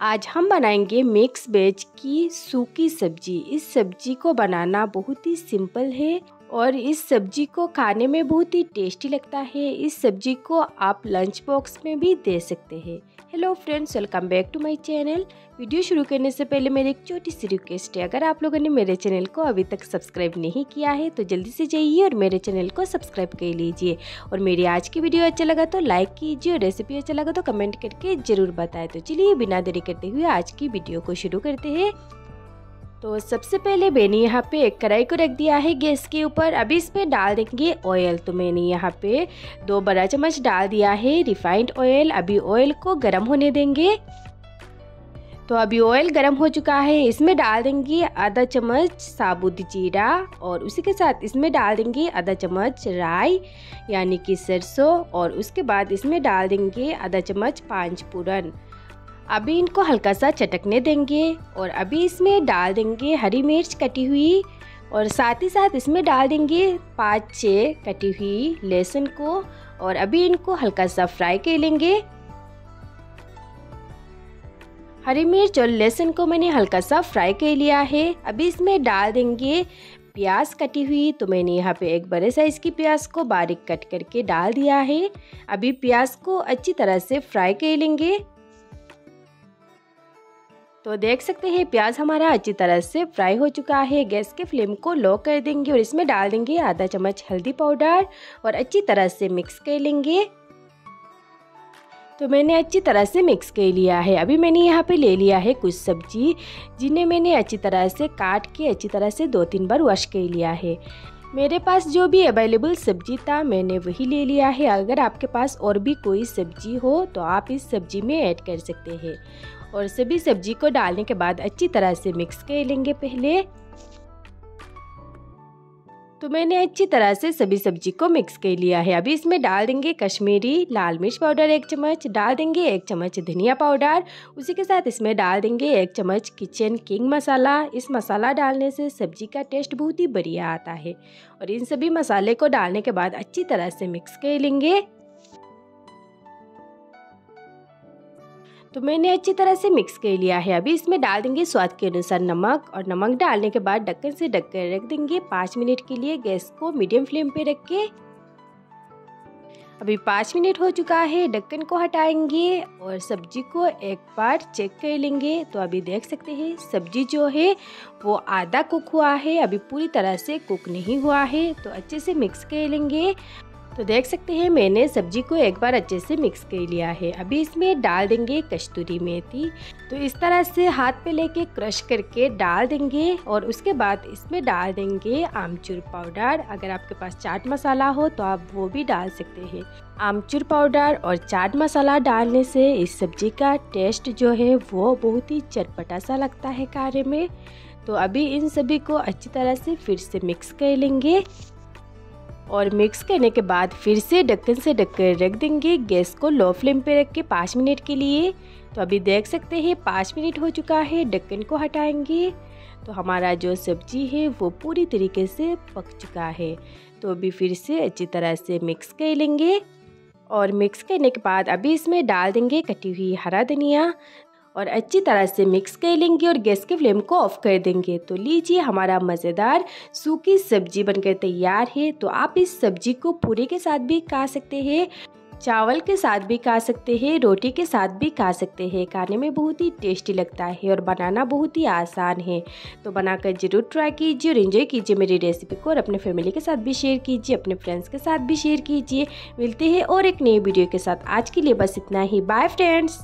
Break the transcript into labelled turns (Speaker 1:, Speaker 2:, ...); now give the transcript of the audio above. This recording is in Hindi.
Speaker 1: आज हम बनाएँगे मिक्स वेज की सूखी सब्ज़ी। इस सब्ज़ी को बनाना बहुत ही सिंपल है और इस सब्ज़ी को खाने में बहुत ही टेस्टी लगता है। इस सब्ज़ी को आप लंच बॉक्स में भी दे सकते हैं। Hello friends welcome back to my channel video शुरू करने से पहले मेरी एक छोटी सी रिक्वेस्ट है। अगर आप लोगों ने मेरे चैनल को अभी तक सब्सक्राइब नहीं किया है तो जल्दी से जाइए और मेरे चैनल को सब्सक्राइब कर लीजिए। और मेरी आज की वीडियो अच्छा लगा तो लाइक कीजिए और रेसिपी अच्छा लगा तो कमेंट करके ज़रूर बताएँ। तो चलिए बिना देरी करते हुए आज की वीडियो को शुरू करते हैं। तो सबसे पहले मैंने यहाँ पे एक कढ़ाई को रख दिया है गैस के ऊपर। अभी इसमें डाल देंगे ऑयल तो मैंने यहाँ पे दो बड़ा चम्मच डाल दिया है रिफाइंड ऑयल अभी ऑयल को गर्म होने देंगे। तो अभी ऑयल गर्म हो चुका है। इसमें डाल देंगे आधा चम्मच साबुत जीरा और उसी के साथ इसमें डाल देंगे आधा चम्मच राई, यानी कि सरसों और उसके बाद इसमें डाल देंगे आधा चम्मच पाँच पूरन। अभी इनको हल्का सा चटकने देंगे और अभी इसमें डाल देंगे हरी मिर्च कटी हुई और साथ ही साथ इसमें डाल देंगे पाँच छः कटी हुई लहसुन को और अभी इनको हल्का सा फ्राई कर लेंगे। हरी मिर्च और लहसुन को मैंने हल्का सा फ्राई कर लिया है। अभी इसमें डाल देंगे प्याज कटी हुई। तो मैंने यहाँ पे एक बड़े साइज़ की प्याज को बारीक कट करके डाल दिया है। अभी प्याज को अच्छी तरह से फ्राई कर लेंगे। तो देख सकते हैं, प्याज हमारा अच्छी तरह से फ्राई हो चुका है। गैस के फ्लेम को लो कर देंगे और इसमें डाल देंगे आधा चम्मच हल्दी पाउडर और अच्छी तरह से मिक्स कर लेंगे। तो मैंने अच्छी तरह से मिक्स कर लिया है। अभी मैंने यहाँ पे ले लिया है कुछ सब्ज़ी, जिन्हें मैंने अच्छी तरह से काट के अच्छी तरह से दो तीन बार वॉश कर लिया है। मेरे पास जो भी अवेलेबल सब्ज़ी था, मैंने वही ले लिया है। अगर आपके पास और भी कोई सब्ज़ी हो तो आप इस सब्ज़ी में ऐड कर सकते हैं। और सभी सब्ज़ी को डालने के बाद अच्छी तरह से मिक्स कर लेंगे पहले। तो मैंने अच्छी तरह से सभी सब्ज़ी को मिक्स कर लिया है। अभी इसमें डाल देंगे कश्मीरी, लाल मिर्च पाउडर एक चम्मच, डाल देंगे एक चम्मच धनिया पाउडर। उसी के साथ इसमें डाल देंगे एक चम्मच किचन किंग मसाला इस मसाला डालने से सब्ज़ी का टेस्ट बहुत ही बढ़िया आता है। और इन सभी मसाले को डालने के बाद अच्छी तरह से मिक्स कर लेंगे। तो मैंने अच्छी तरह से मिक्स कर लिया है। अभी इसमें डाल देंगे स्वाद के अनुसार नमक और नमक डालने के बाद ढक्कन से ढक कर रख देंगे पाँच मिनट के लिए गैस को मीडियम फ्लेम पे रख के। अभी पाँच मिनट हो चुका है, ढक्कन को हटाएँगे और सब्ज़ी को एक बार चेक कर लेंगे। तो अभी देख सकते हैं, सब्ज़ी जो है, वो आधा कुक हुआ है। अभी पूरी तरह से कुक नहीं हुआ है तो अच्छे से मिक्स कर लेंगे। तो देख सकते हैं, मैंने सब्ज़ी को एक बार अच्छे से मिक्स कर लिया है। अभी इसमें डाल देंगे कस्तूरी मेथी। तो इस तरह से हाथ पे लेके क्रश करके डाल देंगे और उसके बाद इसमें डाल देंगे आमचूर पाउडर। अगर आपके पास चाट मसाला हो तो आप वो भी डाल सकते हैं। आमचूर पाउडर और चाट मसाला डालने से इस सब्ज़ी का टेस्ट जो है वो बहुत ही चटपटा सा लगता है खाने में। तो अभी इन सभी को अच्छी तरह से फिर से मिक्स कर लेंगे। और मिक्स करने के बाद फिर से ढक्कन से ढककर रख देंगे गैस को लो फ्लेम पे रख के पाँच मिनट के लिए। तो अभी देख सकते हैं, पाँच मिनट हो चुका है, ढक्कन को हटाएँगे। तो हमारा जो सब्ज़ी है, वो पूरी तरीके से पक चुका है। तो अभी फिर से अच्छी तरह से मिक्स कर लेंगे। और मिक्स करने के बाद अभी इसमें डाल देंगे कटी हुई हरा धनिया। और अच्छी तरह से मिक्स कर लेंगे और गैस के फ्लेम को ऑफ़ कर देंगे। तो लीजिए, हमारा मज़ेदार सूखी सब्ज़ी बनकर तैयार है। तो आप इस सब्ज़ी को पूरे के साथ भी खा सकते हैं, चावल के साथ भी खा सकते हैं, रोटी के साथ भी खा सकते हैं। खाने में बहुत ही टेस्टी लगता है और बनाना बहुत ही आसान है। तो बनाकर ज़रूर ट्राई कीजिए और इन्जॉय कीजिए मेरी रेसिपी को और अपने फैमिली के साथ भी शेयर कीजिए, अपने फ्रेंड्स के साथ भी शेयर कीजिए। मिलते हैं और एक नई वीडियो के साथ। आज के लिए बस इतना ही। Bye friends